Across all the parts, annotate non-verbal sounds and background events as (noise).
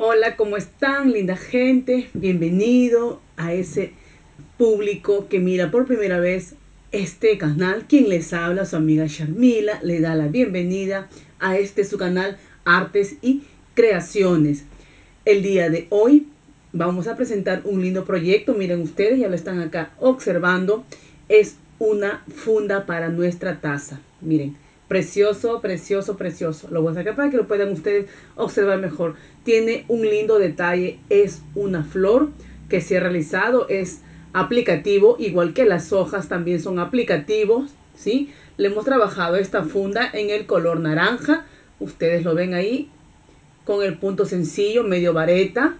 Hola, ¿cómo están, linda gente? Bienvenido a ese público que mira por primera vez este canal. Quien les habla, su amiga Sharmila, le da la bienvenida a este su canal Artes y Creaciones. El día de hoy vamos a presentar un lindo proyecto. Miren ustedes, ya lo están acá observando. Es una funda para nuestra taza. Miren, precioso, precioso, precioso. Lo voy a sacar para que lo puedan ustedes observar mejor. Tiene un lindo detalle. Es una flor que se ha realizado. Es aplicativo, igual que las hojas también son aplicativos. ¿sí? Le hemos trabajado esta funda en el color naranja. Ustedes lo ven ahí con el punto sencillo, medio vareta.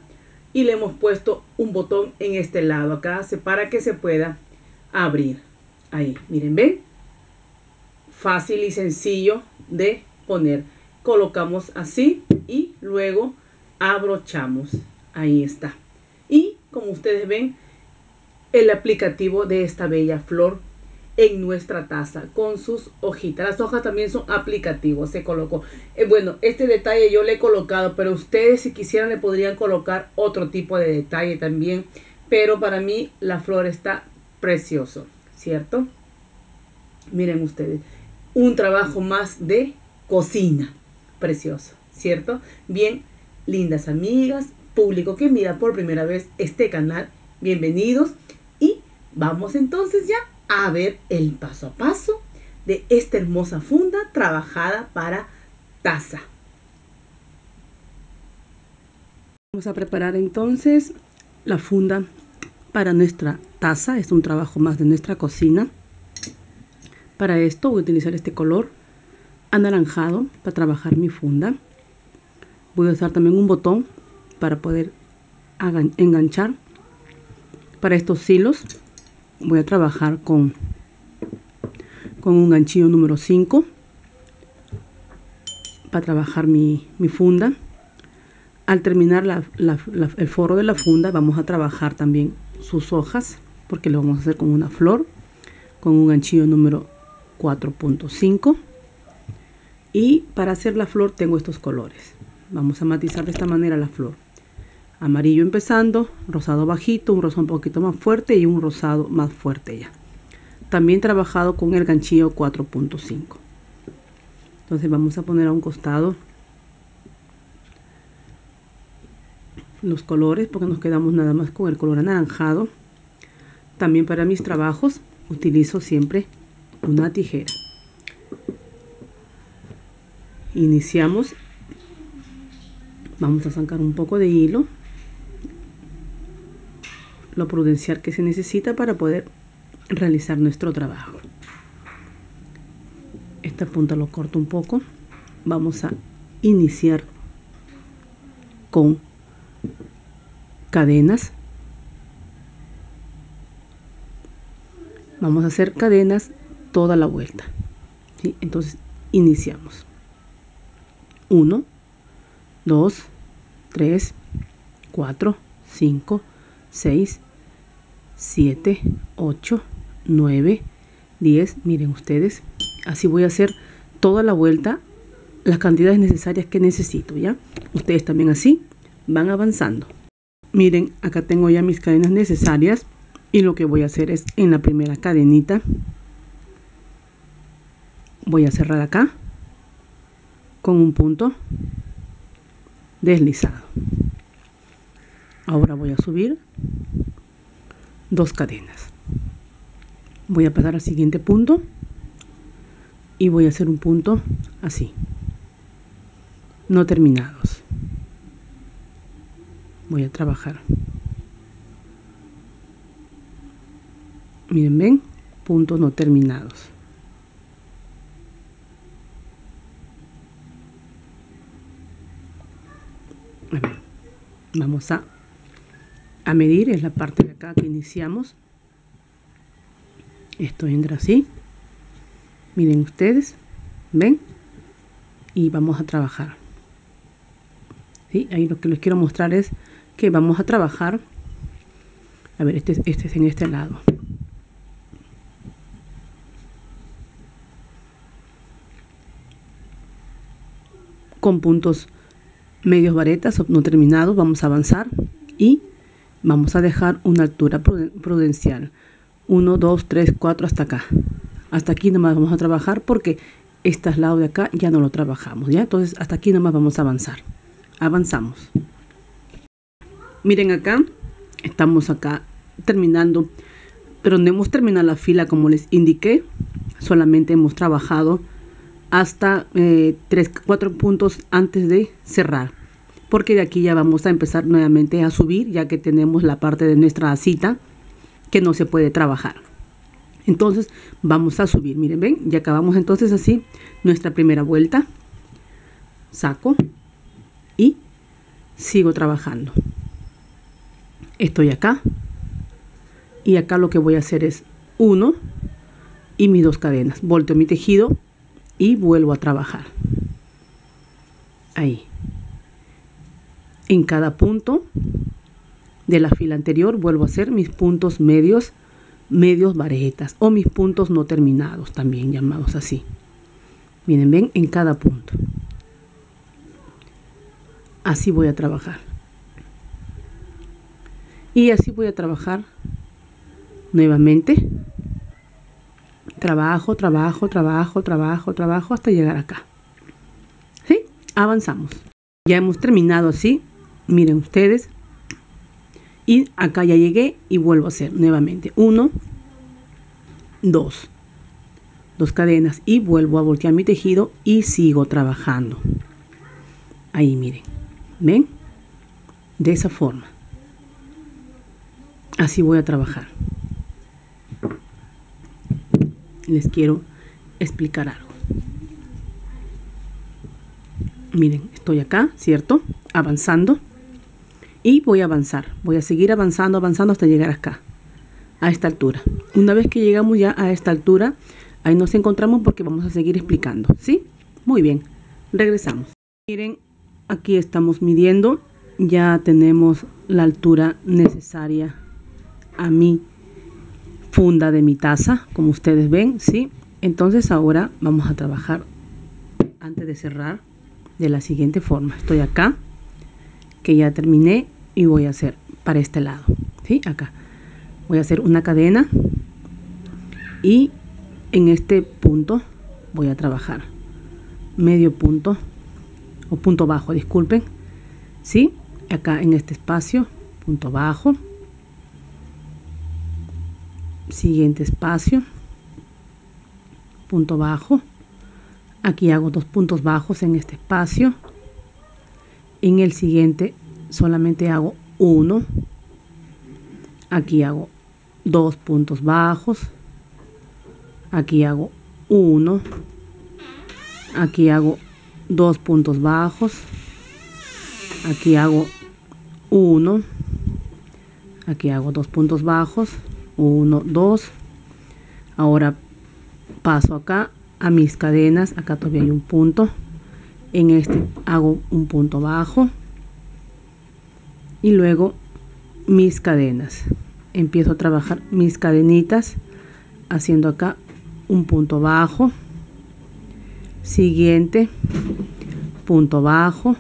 Y le hemos puesto un botón en este lado acá para que se pueda abrir. Ahí, miren, ven. Fácil y sencillo de poner. Colocamos así y luego abrochamos. Ahí está. Y como ustedes ven, el aplicativo de esta bella flor en nuestra taza con sus hojitas. Las hojas también son aplicativos, se colocó. Eh, bueno, este detalle yo le he colocado, pero ustedes si quisieran le podrían colocar otro tipo de detalle también. Pero para mí la flor está precioso. ¿cierto? Miren ustedes, un trabajo más de cocina, precioso, ¿cierto? Bien, lindas amigas, público que mira por primera vez este canal, bienvenidos y vamos entonces ya a ver el paso a paso de esta hermosa funda trabajada para taza. Vamos a preparar entonces la funda para nuestra taza. Es un trabajo más de nuestra cocina. Para esto voy a utilizar este color anaranjado para trabajar mi funda. Voy a usar también un botón para poder enganchar. Para estos hilos voy a trabajar con, con un ganchillo número 5 para trabajar mi, funda. Al terminar el forro de la funda vamos a trabajar también sus hojas porque lo vamos a hacer con una flor con un ganchillo número 4.5 y para hacer la flor tengo estos colores. Vamos a matizar de esta manera la flor. Amarillo empezando rosado bajito un rosado un poquito más fuerte y un rosado más fuerte ya. También trabajado con el ganchillo 4.5 entonces vamos a poner a un costado los colores porque nos quedamos nada más con el color anaranjado. También para mis trabajos utilizo siempre una tijera. Iniciamos. Vamos a sacar un poco de hilo. Lo prudencial que se necesita para poder realizar nuestro trabajo. Esta punta lo corto un poco. Vamos a iniciar con cadenas. Vamos a hacer cadenas toda la vuelta entonces iniciamos. 1 2 3 4 5 6 7 8 9 10 miren ustedes así voy a hacer toda la vuelta las cantidades necesarias que necesito ya ustedes también así van avanzando. Miren, acá tengo ya mis cadenas necesarias y lo que voy a hacer es en la primera cadenita voy a cerrar acá con un punto deslizado. Ahora voy a subir dos cadenas. Voy a pasar al siguiente punto y voy a hacer un punto así, no terminados voy a trabajar miren ven puntos no terminados vamos a a medir es la parte de acá que iniciamos esto entra así miren ustedes ven y vamos a trabajar ¿Sí? ahí lo que les quiero mostrar es que vamos a trabajar. A ver, este, este es en este lado. Con puntos medios varetas no terminados, vamos a avanzar y vamos a dejar una altura prudencial. 1, 2, 3, 4 hasta acá. Hasta aquí nomás vamos a trabajar porque este lado de acá ya no lo trabajamos, ¿ya? Entonces hasta aquí nomás vamos a avanzar. Avanzamos. Miren acá, estamos acá terminando, pero no hemos terminado la fila como les indiqué, solamente hemos trabajado hasta 3, eh, 4 puntos antes de cerrar. Porque de aquí ya vamos a empezar nuevamente a subir, ya que tenemos la parte de nuestra cita que no se puede trabajar. Entonces vamos a subir, miren, ven, ya acabamos entonces así nuestra primera vuelta. Saco y sigo trabajando. Estoy acá y acá lo que voy a hacer es uno y mis dos cadenas. Volteo mi tejido y vuelvo a trabajar. Ahí. En cada punto de la fila anterior vuelvo a hacer mis puntos medios, medios varetas o mis puntos no terminados también llamados así. Miren, ven en cada punto. Así voy a trabajar. Y así voy a trabajar nuevamente Trabajo, trabajo, trabajo, trabajo, trabajo hasta llegar acá. ¿Sí? Avanzamos. Ya hemos terminado así. Miren ustedes. Y acá ya llegué y vuelvo a hacer nuevamente. Uno, dos. Dos cadenas y vuelvo a voltear mi tejido y sigo trabajando. Ahí miren. ¿Ven? De esa forma. Así voy a trabajar les quiero explicar algo. Miren, estoy acá, ¿cierto? Avanzando. Y voy a avanzar. Voy a seguir avanzando, avanzando hasta llegar acá. A esta altura. Una vez que llegamos ya a esta altura, ahí nos encontramos porque vamos a seguir explicando. ¿Sí? Muy bien. Regresamos. Miren, aquí estamos midiendo. Ya tenemos la altura necesaria a mí funda de mi taza, como ustedes ven, ¿sí? Entonces ahora vamos a trabajar antes de cerrar de la siguiente forma. Estoy acá, que ya terminé y voy a hacer para este lado, ¿sí? Acá. Voy a hacer una cadena y en este punto voy a trabajar medio punto o punto bajo, disculpen, ¿sí? Acá en este espacio, punto bajo, siguiente espacio punto bajo. Aquí hago dos puntos bajos en este espacio. En el siguiente solamente hago uno. Aquí hago dos puntos bajos. Aquí hago uno. Aquí hago dos puntos bajos. Aquí hago uno. Aquí hago dos puntos bajos 1 2 ahora paso acá a mis cadenas. Acá todavía hay un punto. En este hago un punto bajo y luego mis cadenas. Empiezo a trabajar mis cadenitas haciendo acá un punto bajo siguiente punto bajo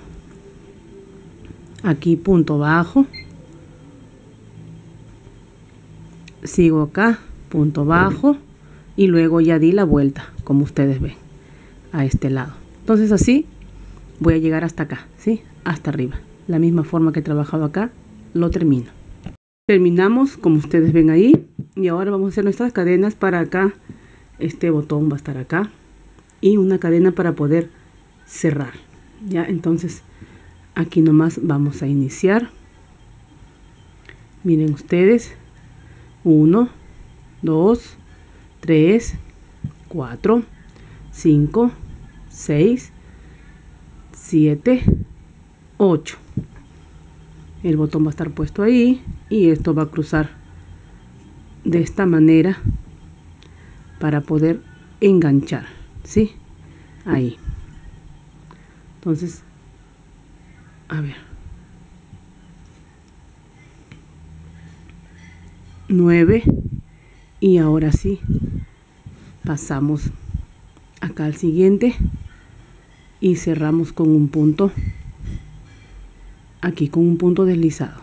aquí punto bajo sigo acá, punto bajo y luego ya di la vuelta, como ustedes ven, a este lado. Entonces así voy a llegar hasta acá, ¿sí? Hasta arriba. La misma forma que he trabajado acá, lo termino. Terminamos, como ustedes ven ahí, y ahora vamos a hacer nuestras cadenas para acá. Este botón va a estar acá y una cadena para poder cerrar. Ya, entonces aquí nomás vamos a iniciar. Miren ustedes, 1, 2, 3, 4, 5, 6, 7, 8. El botón va a estar puesto ahí y esto va a cruzar de esta manera para poder enganchar, ¿sí? Ahí. Entonces, a ver. 9 y ahora sí pasamos acá al siguiente y cerramos con un punto aquí con un punto deslizado.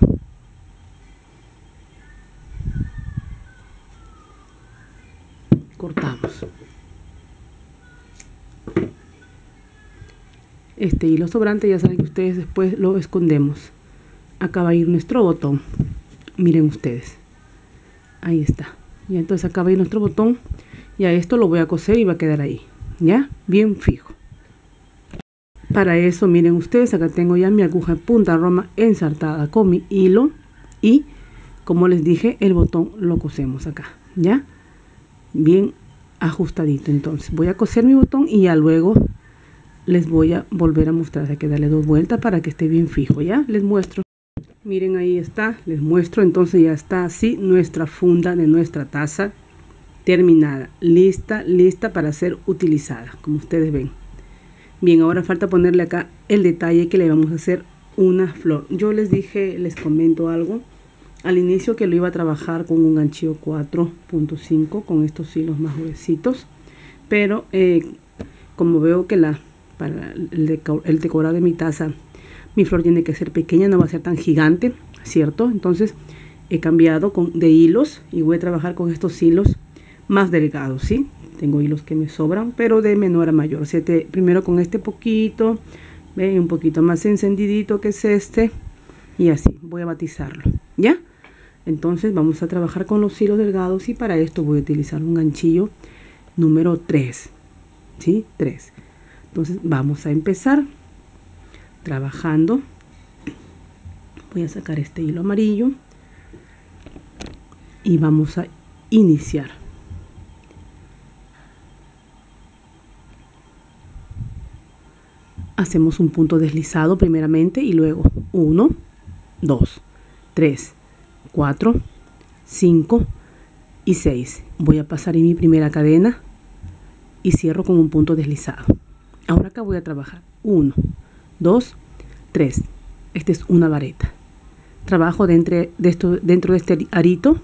Cortamos. Este hilo sobrante ya saben que ustedes después lo escondemos. Acá va a ir nuestro botón. Miren ustedes. Ahí está. Y entonces acá va a ir nuestro botón. Y a esto lo voy a coser y va a quedar ahí. ¿Ya? Bien fijo. Para eso, miren ustedes, acá tengo ya mi aguja punta roma ensartada con mi hilo y, como les dije, el botón lo cosemos acá, ¿ya? Bien ajustadito. Entonces, voy a coser mi botón y ya luego les voy a volver a mostrar. Hay que darle dos vueltas para que esté bien fijo, ¿ya? Les muestro. Miren, ahí está. Les muestro. Entonces ya está así nuestra funda de nuestra taza terminada. Lista, lista para ser utilizada, como ustedes ven. Bien, ahora falta ponerle acá el detalle que le vamos a hacer una flor. Yo les dije, les comento algo. Al inicio que lo iba a trabajar con un ganchillo 4.5 con estos hilos más gruesitos. Pero eh, como veo que la para el, decorado de mi taza mi flor tiene que ser pequeña, no va a ser tan gigante, ¿cierto? Entonces he cambiado con, de hilos y voy a trabajar con estos hilos más delgados, ¿sí? Tengo hilos que me sobran, pero de menor a mayor. Primero con este poquito, ¿ve? un poquito más encendidito que es este. Y así, voy a batizarlo, ¿ya? Entonces vamos a trabajar con los hilos delgados y para esto voy a utilizar un ganchillo número 3, ¿sí? 3. Entonces vamos a empezar trabajando. Voy a sacar este hilo amarillo y vamos a iniciar. hacemos un punto deslizado primeramente y luego 1, 2, 3, 4, 5 y 6. Voy a pasar en mi primera cadena y cierro con un punto deslizado. Ahora acá voy a trabajar 1, 2, 3. Esta es una vareta. Trabajo dentro de, esto, dentro de este arito.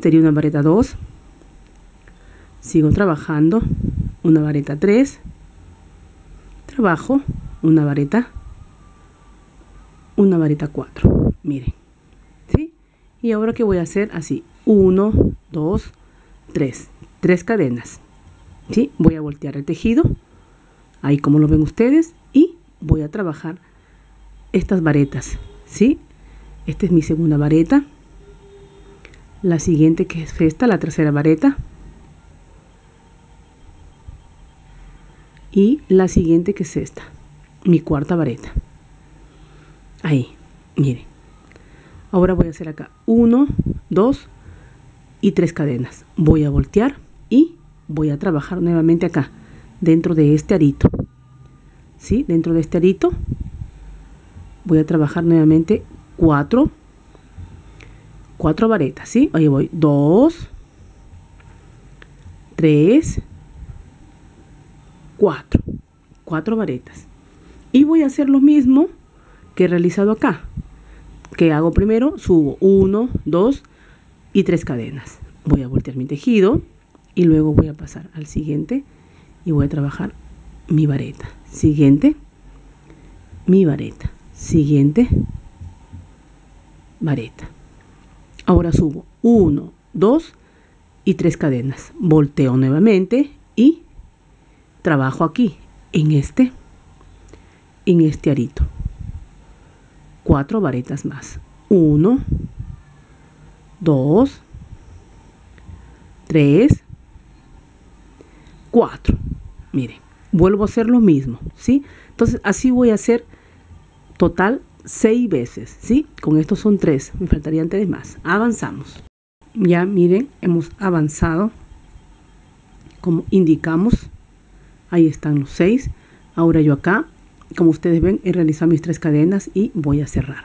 Sería una vareta 2. Sigo trabajando. Una vareta 3 trabajo una vareta una vareta 4 miren ¿sí? y ahora que voy a hacer así 1 2 3 tres cadenas ¿sí? voy a voltear el tejido ahí como lo ven ustedes voy a trabajar estas varetas ¿sí? esta es mi segunda vareta la siguiente que es esta la tercera vareta y la siguiente que es esta, mi cuarta vareta. Ahí, miren. Ahora voy a hacer acá 1, 2 y 3 cadenas. Voy a voltear y voy a trabajar nuevamente acá, dentro de este arito. ¿Sí? Dentro de este arito voy a trabajar nuevamente 4 4 varetas, ¿sí? Ahí voy 2 3 cuatro, cuatro varetas. Y voy a hacer lo mismo que he realizado acá. Que hago primero, subo uno, dos y tres cadenas. Voy a voltear mi tejido y luego voy a pasar al siguiente y voy a trabajar mi vareta. Siguiente, mi vareta. Siguiente, vareta. Ahora subo uno, dos y tres cadenas. Volteo nuevamente y trabajo aquí, en este, en este arito. Cuatro varetas más. Uno, dos, tres, cuatro. Miren, vuelvo a hacer lo mismo, ¿sí? Entonces, así voy a hacer total seis veces, ¿sí? Con estos son tres, me faltarían tres más. Avanzamos. Ya miren, hemos avanzado como indicamos Ahí están los seis. Ahora yo acá, como ustedes ven, he realizado mis tres cadenas y voy a cerrar.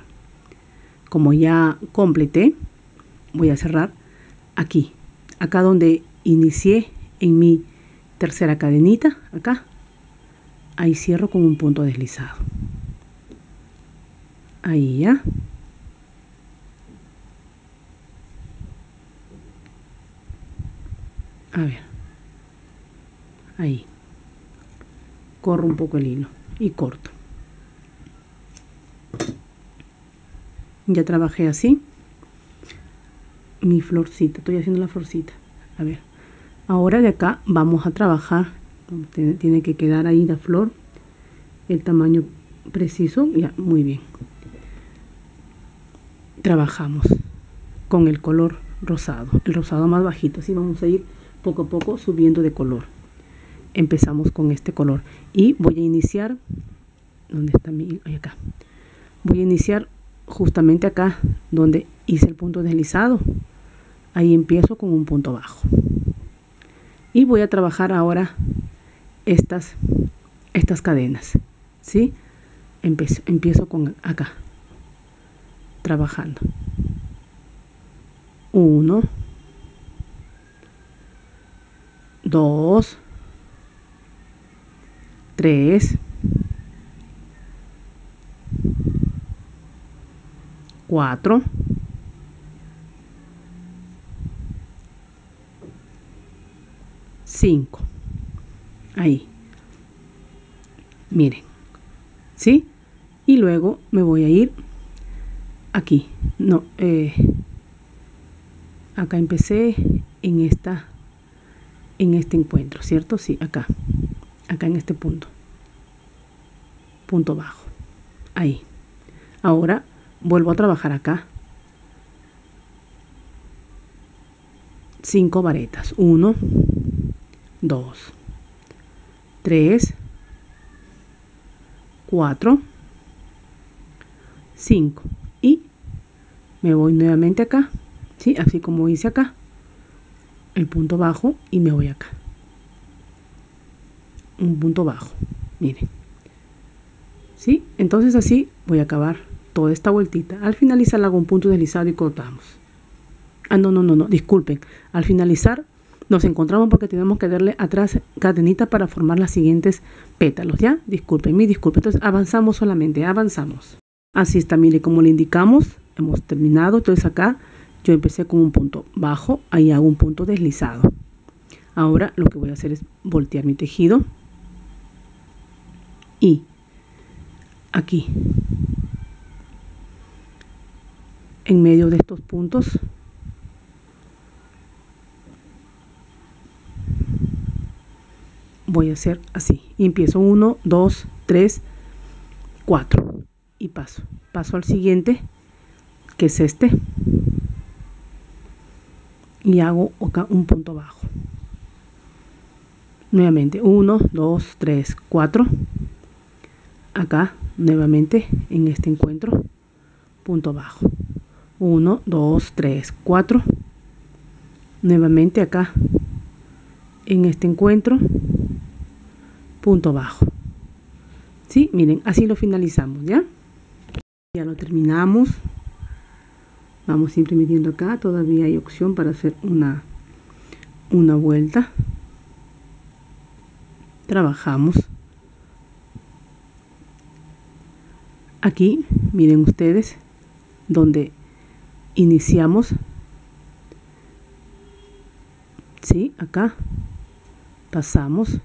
Como ya completé, voy a cerrar aquí. Acá donde inicié en mi tercera cadenita, acá. Ahí cierro con un punto deslizado. Ahí ya. A ver. Ahí corro un poco el hilo y corto ya trabajé así mi florcita estoy haciendo la florcita a ver ahora de acá vamos a trabajar tiene que quedar ahí la flor el tamaño preciso ya muy bien. Trabajamos con el color rosado el rosado más bajito así vamos a ir poco a poco subiendo de color. Empezamos con este color y voy a iniciar ¿dónde está mi? acá. Voy a iniciar justamente acá donde hice el punto deslizado. Ahí empiezo con un punto bajo. Y voy a trabajar ahora estas estas cadenas ¿sí? empiezo, empiezo con acá trabajando uno dos tres cuatro cinco ahí. Miren. ¿sí? y luego me voy a ir aquí. No eh, acá empecé en esta en este encuentro cierto sí acá. Acá en este punto. Punto bajo. Ahí. Ahora vuelvo a trabajar acá. Cinco varetas. 1 2 3 4 5 y me voy nuevamente acá ¿sí? así como hice acá. El punto bajo y me voy acá. Un punto bajo miren. ¿sí? entonces así voy a acabar toda esta vueltita. Al finalizar hago un punto deslizado y cortamos. Ah no no no no disculpen. Al finalizar nos encontramos porque tenemos que darle atrás cadenita para formar las siguientes pétalos ya disculpen mi disculpen entonces avanzamos solamente avanzamos. Así está mire como le indicamos hemos terminado. Entonces acá yo empecé con un punto bajo ahí hago un punto deslizado. Ahora lo que voy a hacer es voltear mi tejido. Y aquí en medio de estos puntos voy a hacer así. Y empiezo 1 2 3 4 y paso. Paso al siguiente que es este. Y hago acá un punto bajo. Nuevamente 1 2 3 4 acá nuevamente en este encuentro punto bajo. 1 2 3 4 nuevamente acá en este encuentro. Punto bajo. ¿Sí? miren así lo finalizamos ya ya lo terminamos. Vamos siempre midiendo acá. Todavía hay opción para hacer una una vuelta. Trabajamos. Aquí miren ustedes donde iniciamos. ¿sí? acá pasamos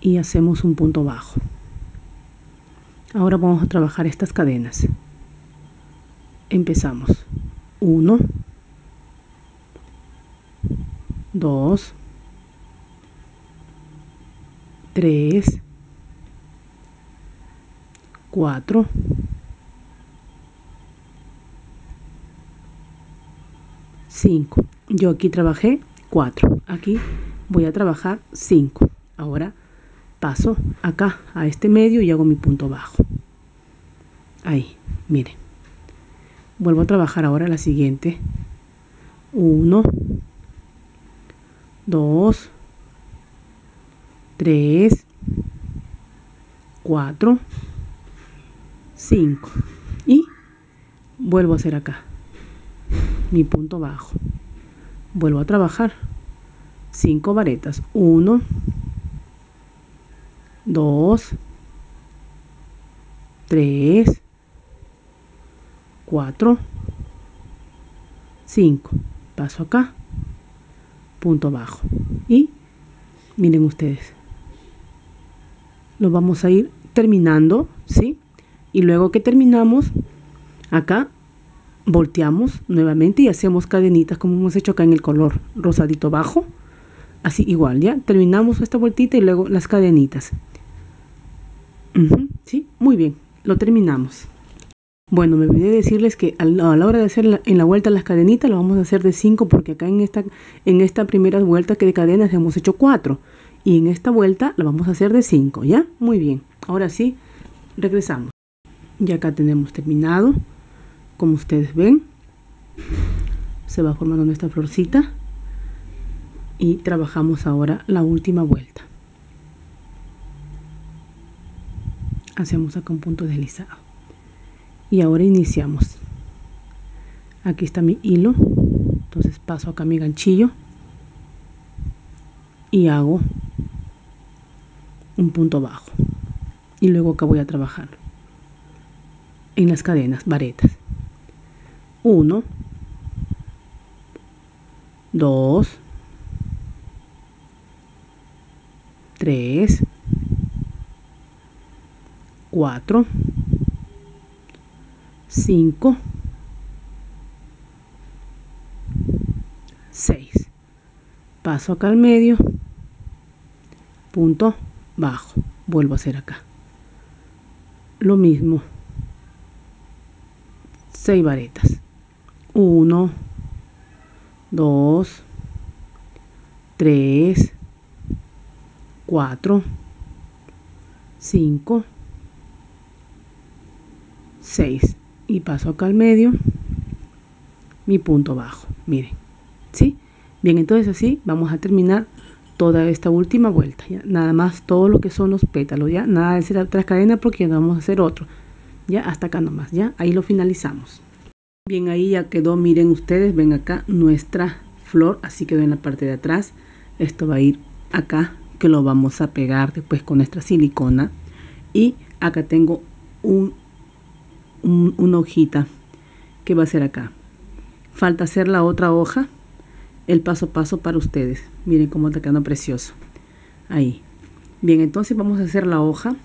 y hacemos un punto bajo. Ahora vamos a trabajar estas cadenas. Empezamos. 1 2 3 4 5 yo aquí trabajé 4 aquí voy a trabajar 5 ahora paso acá a este medio y hago mi punto bajo. Ahí miren. Vuelvo a trabajar ahora la siguiente. 1 2 3 4 5 y vuelvo a hacer acá mi punto bajo. Vuelvo a trabajar 5 varetas 1 2 3 4 5 paso acá punto bajo y miren ustedes lo vamos a ir terminando ¿sí? y luego que terminamos Acá volteamos nuevamente y hacemos cadenitas como hemos hecho acá en el color rosadito bajo. Así igual, ¿ya? Terminamos esta vueltita y luego las cadenitas. sí, muy bien, lo terminamos. Bueno, me olvidé decirles que a la hora de hacer en la vuelta las cadenitas lo vamos a hacer de 5 porque acá en esta, en esta primera vuelta que de cadenas hemos hecho 4 y en esta vuelta la vamos a hacer de 5, ¿ya? Muy bien, ahora sí, regresamos. Ya acá tenemos terminado, como ustedes ven, se va formando nuestra florcita y trabajamos ahora la última vuelta. Hacemos acá un punto deslizado. Y ahora iniciamos. Aquí está mi hilo. Entonces paso acá mi ganchillo. Y hago un punto bajo. Y luego acá voy a trabajar en las cadenas varetas. 1 2 3 4 5, 6. Paso acá al medio, punto bajo. Vuelvo a hacer acá. Lo mismo. 6 varetas. 1, 2, 3, 4, 5, 6 y paso acá al medio mi punto bajo miren ¿sí? bien entonces así vamos a terminar toda esta última vuelta ¿ya? nada más todo lo que son los pétalos ya nada de hacer otras cadenas porque vamos a hacer otro ya hasta acá nomás ya ahí lo finalizamos bien ahí ya quedó miren ustedes ven acá nuestra flor así quedó en la parte de atrás esto va a ir acá que lo vamos a pegar después con nuestra silicona y acá tengo un una hojita que va a ser acá. Falta hacer la otra hoja, el paso a paso para ustedes. Miren cómo está quedando precioso. Ahí. Bien, entonces vamos a hacer la hoja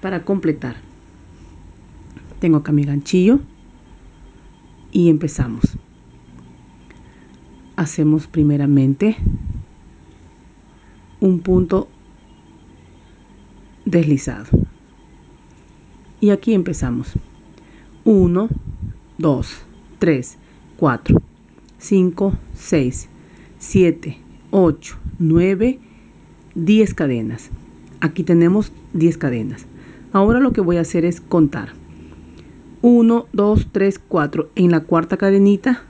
para completar. Tengo acá mi ganchillo y empezamos. Hacemos primeramente un punto deslizado. Y aquí empezamos. 1, 2, 3, 4, 5, 6, 7, 8, 9, 10 cadenas. Aquí tenemos 10 cadenas. Ahora lo que voy a hacer es contar. 1, 2, 3, 4. En la cuarta cadenita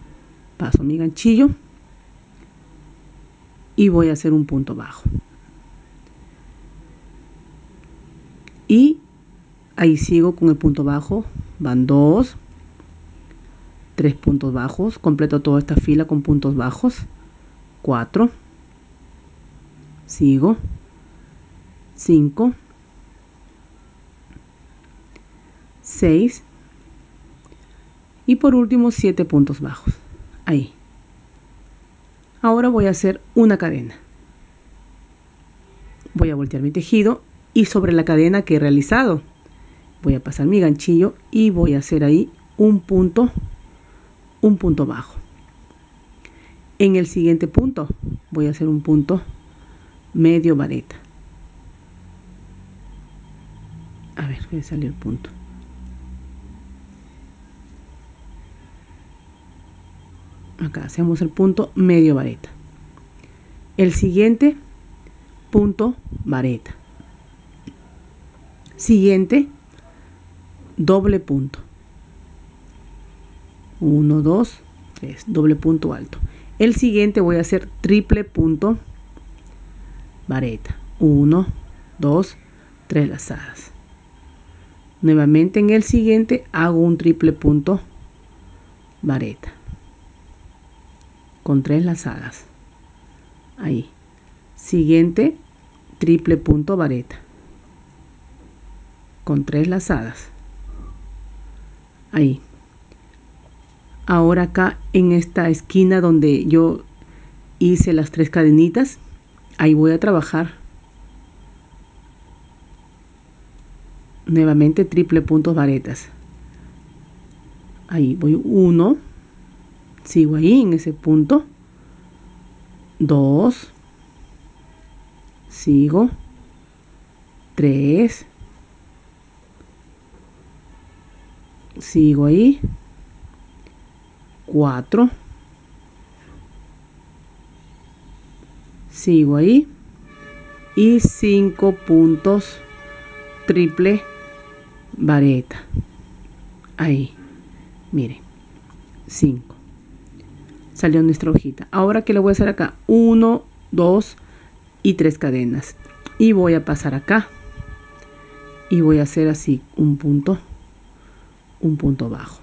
paso mi ganchillo y voy a hacer un punto bajo. Y Ahí sigo con el punto bajo. Van dos. Tres puntos bajos. Completo toda esta fila con puntos bajos. Cuatro. Sigo. Cinco. Seis. Y por último, siete puntos bajos. Ahí. Ahora voy a hacer una cadena. Voy a voltear mi tejido y sobre la cadena que he realizado voy a pasar mi ganchillo y voy a hacer ahí un punto un punto bajo. En el siguiente punto voy a hacer un punto medio vareta. A ver que salió el punto acá hacemos el punto medio vareta el siguiente punto vareta siguiente doble punto. 1, 2, 3, doble punto alto. El siguiente voy a hacer triple punto vareta. 1, 2, 3 lazadas. Nuevamente en el siguiente hago un triple punto vareta. Con 3 lazadas. Ahí. Siguiente triple punto vareta. Con 3 lazadas ahí. Ahora acá en esta esquina donde yo hice las tres cadenitas, ahí voy a trabajar nuevamente triple puntos varetas. Ahí voy uno. Sigo ahí en ese punto. Dos. Sigo. Tres. Sigo ahí. Cuatro. Sigo ahí. Y cinco puntos triple vareta. Ahí. Miren. 5. Salió nuestra hojita. Ahora que le voy a hacer acá 1, 2 y 3 cadenas. Y voy a pasar acá. Y voy a hacer así un punto. Un punto bajo.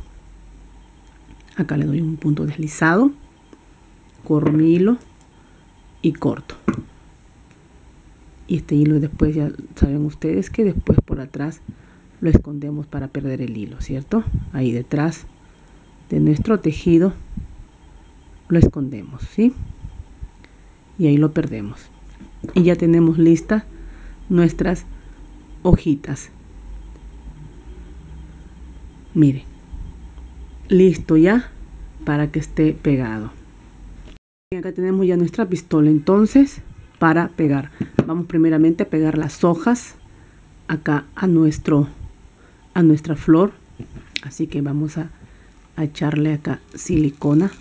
Acá le doy un punto deslizado. Corro hilo y corto. Y este hilo después ya saben ustedes que después por atrás lo escondemos para perder el hilo, ¿cierto? Ahí detrás de nuestro tejido lo escondemos, ¿sí? Y ahí lo perdemos. Y ya tenemos listas nuestras hojitas. Mire, listo ya para que esté pegado. Acá tenemos ya nuestra pistola entonces para pegar. Vamos primeramente a pegar las hojas acá a nuestro a nuestra flor así que vamos a, echarle acá silicona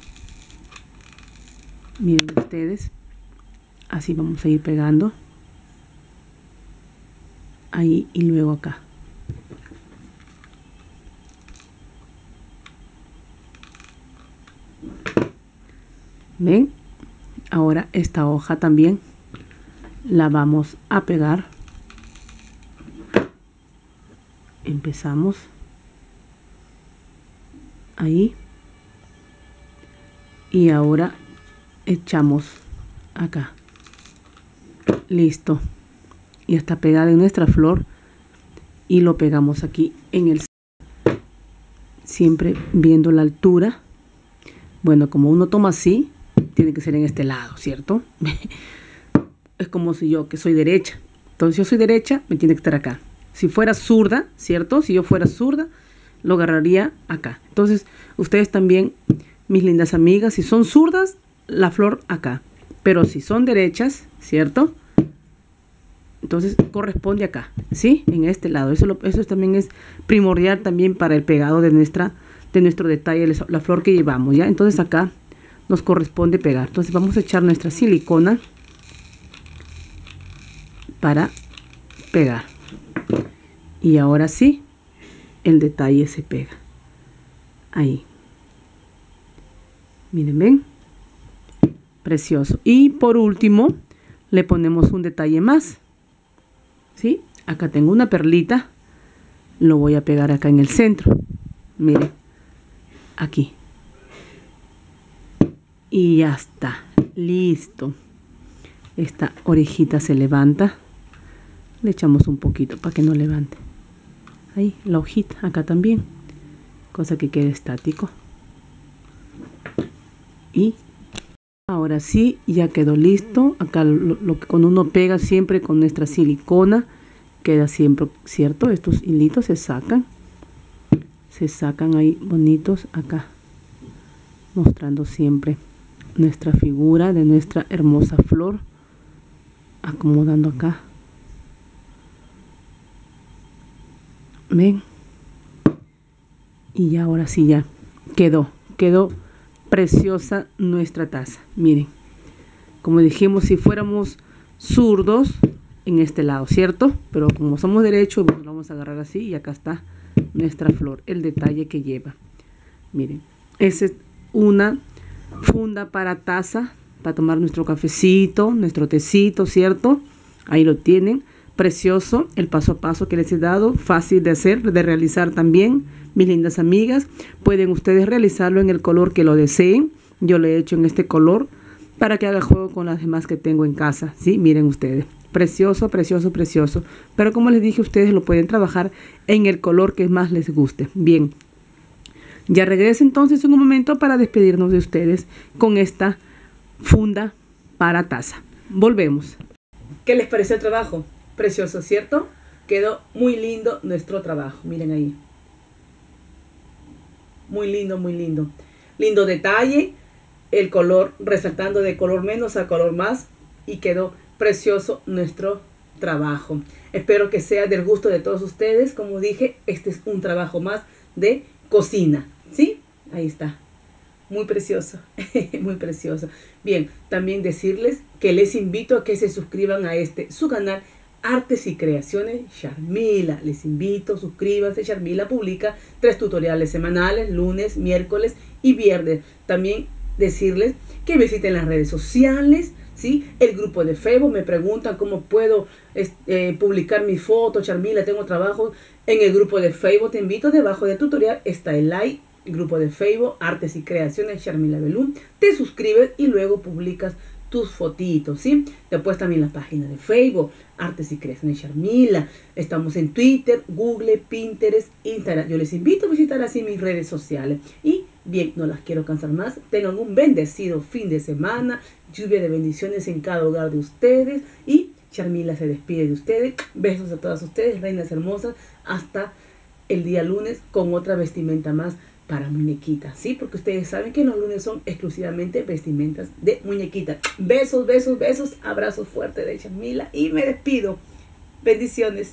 miren ustedes así vamos a ir pegando ahí y luego acá. Ven ahora esta hoja también la vamos a pegar. Empezamos ahí. Y ahora echamos acá. Listo. Y está pegada en nuestra flor y lo pegamos aquí en el siempre viendo la altura. Bueno como uno toma así tiene que ser en este lado cierto (laughs) es como si yo que soy derecha. Entonces yo soy derecha me tiene que estar acá. Si fuera zurda, ¿cierto? Si yo fuera zurda, lo agarraría acá. Entonces, ustedes también, mis lindas amigas, si son zurdas, la flor acá. Pero si son derechas, ¿cierto? Entonces corresponde acá, ¿sí? En este lado. Eso, eso también es primordial también para el pegado de, nuestra, de nuestro detalle, la flor que llevamos, ¿ya? Entonces acá nos corresponde pegar. Entonces vamos a echar nuestra silicona para pegar y ahora sí el detalle se pega ahí miren ven precioso. Y por último le ponemos un detalle más. ¿sí? acá tengo una perlita. Lo voy a pegar acá en el centro. Miren aquí. Y ya está. Listo. Esta orejita se levanta. Le echamos un poquito para que no levante. Ahí la hojita acá también. Cosa que quede estático. Y ahora sí ya quedó listo. Acá lo, que cuando uno pega siempre con nuestra silicona queda siempre cierto estos hilitos se sacan. Se sacan ahí bonitos acá mostrando siempre nuestra figura de nuestra hermosa flor acomodando acá. Ven y ahora sí ya quedó quedó preciosa nuestra taza. Miren como dijimos si fuéramos zurdos en este lado cierto pero como somos derechos pues vamos a agarrar así y acá está nuestra flor el detalle que lleva. Miren esa es una funda para taza para tomar nuestro cafecito nuestro tecito cierto ahí lo tienen precioso el paso a paso que les he dado, fácil de hacer, de realizar también, mis lindas amigas. Pueden ustedes realizarlo en el color que lo deseen. Yo lo he hecho en este color para que haga juego con las demás que tengo en casa. ¿sí? Miren ustedes. Precioso, precioso, precioso. Pero como les dije, ustedes lo pueden trabajar en el color que más les guste. Bien. Ya regreso entonces en un momento para despedirnos de ustedes con esta funda para taza. Volvemos. ¿Qué les parece el trabajo? Precioso, ¿cierto? Quedó muy lindo nuestro trabajo. Miren ahí. Muy lindo, muy lindo. Lindo detalle, el color resaltando de color menos a color más y quedó precioso nuestro trabajo. Espero que sea del gusto de todos ustedes. Como dije, este es un trabajo más de cocina. ¿Sí? Ahí está. Muy precioso, (laughs) muy precioso. Bien, también decirles que les invito a que se suscriban a este, su canal Artes y Creaciones Charmila. Les invito, suscríbanse. Charmila publica tres tutoriales semanales, lunes, miércoles y viernes. También decirles que visiten las redes sociales, ¿sí? El grupo de Facebook, me preguntan cómo puedo eh, publicar mi foto, Charmila, tengo trabajo en el grupo de Facebook. Te invito, debajo del tutorial está el like, grupo de Facebook, Artes y Creaciones Charmila Belún. Te suscribes y luego publicas tus fotitos, ¿sí? Después también la página de Facebook, Artes y Creaciones Charmila. Estamos en Twitter, Google, Pinterest, Instagram. Yo les invito a visitar así mis redes sociales. Y bien, no las quiero cansar más. Tengan un bendecido fin de semana, lluvia de bendiciones en cada hogar de ustedes. Y Charmila se despide de ustedes. Besos a todas ustedes, reinas hermosas. Hasta el día lunes con otra vestimenta más para muñequitas, ¿sí? Porque ustedes saben que los lunes son exclusivamente vestimentas de muñequitas. Besos, besos, besos, abrazos fuertes de Chamila y me despido. Bendiciones.